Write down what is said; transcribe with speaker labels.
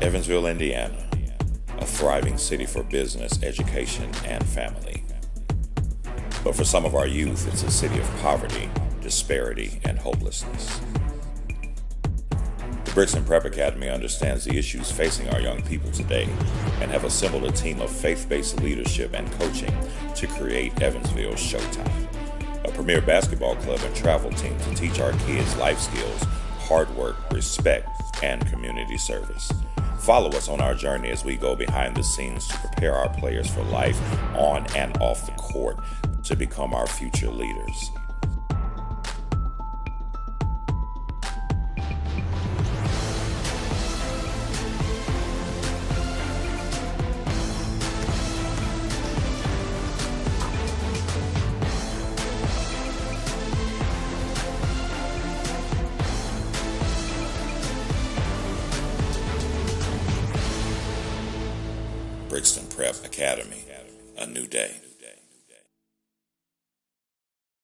Speaker 1: Evansville, Indiana, a thriving city for business, education, and family. But for some of our youth, it's a city of poverty, disparity, and hopelessness. The Brixton Prep Academy understands the issues facing our young people today and have assembled a team of faith based leadership and coaching to create Evansville Showtime, a premier basketball club and travel team to teach our kids life skills, hard work, respect, and community service. Follow us on our journey as we go behind the scenes to prepare our players for life on and off the court to become our future leaders. Brixton Prep Academy, a new day.